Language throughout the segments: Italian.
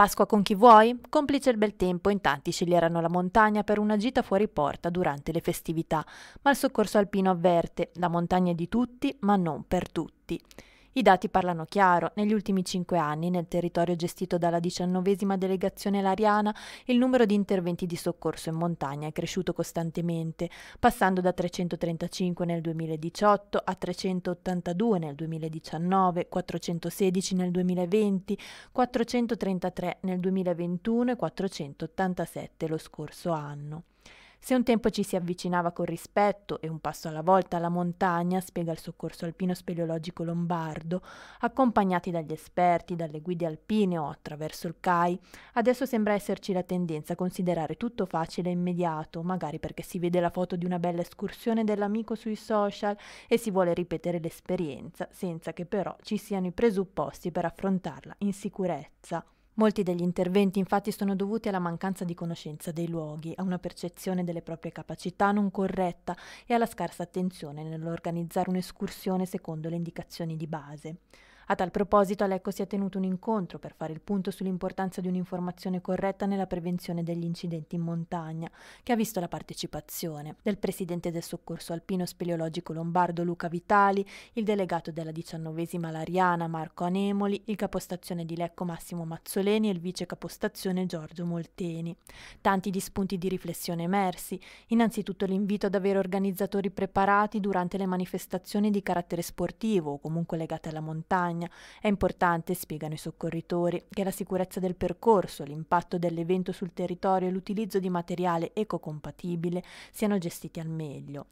Pasqua con chi vuoi? Complice il bel tempo, in tanti sceglieranno la montagna per una gita fuori porta durante le festività, ma il soccorso alpino avverte, la montagna è di tutti, ma non per tutti. I dati parlano chiaro. Negli ultimi cinque anni, nel territorio gestito dalla diciannovesima delegazione Lariana, il numero di interventi di soccorso in montagna è cresciuto costantemente, passando da 335 nel 2018 a 382 nel 2019, 416 nel 2020, 433 nel 2021 e 487 lo scorso anno. Se un tempo ci si avvicinava con rispetto e un passo alla volta alla montagna, spiega il soccorso alpino speleologico lombardo, accompagnati dagli esperti, dalle guide alpine o attraverso il CAI, adesso sembra esserci la tendenza a considerare tutto facile e immediato, magari perché si vede la foto di una bella escursione dell'amico sui social e si vuole ripetere l'esperienza, senza che però ci siano i presupposti per affrontarla in sicurezza. Molti degli interventi infatti sono dovuti alla mancanza di conoscenza dei luoghi, a una percezione delle proprie capacità non corretta e alla scarsa attenzione nell'organizzare un'escursione secondo le indicazioni di base. A tal proposito a Lecco si è tenuto un incontro per fare il punto sull'importanza di un'informazione corretta nella prevenzione degli incidenti in montagna, che ha visto la partecipazione del presidente del soccorso alpino speleologico lombardo Luca Vitali, il delegato della diciannovesima Lariana Marco Anemoli, il capostazione di Lecco Massimo Mazzoleni e il vice capostazione Giorgio Molteni. Tanti di spunti di riflessione emersi, innanzitutto l'invito ad avere organizzatori preparati durante le manifestazioni di carattere sportivo o comunque legate alla montagna, montagna. È importante, spiegano i soccorritori, che la sicurezza del percorso, l'impatto dell'evento sul territorio e l'utilizzo di materiale ecocompatibile siano gestiti al meglio.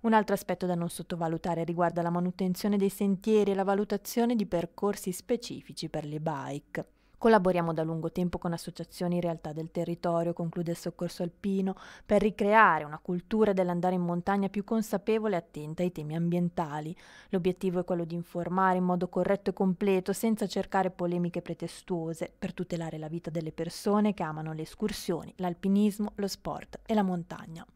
Un altro aspetto da non sottovalutare riguarda la manutenzione dei sentieri e la valutazione di percorsi specifici per le bike. Collaboriamo da lungo tempo con associazioni e realtà del territorio, conclude il Soccorso Alpino, per ricreare una cultura dell'andare in montagna più consapevole e attenta ai temi ambientali. L'obiettivo è quello di informare in modo corretto e completo, senza cercare polemiche pretestuose, per tutelare la vita delle persone che amano le escursioni, l'alpinismo, lo sport e la montagna.